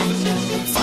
Fight!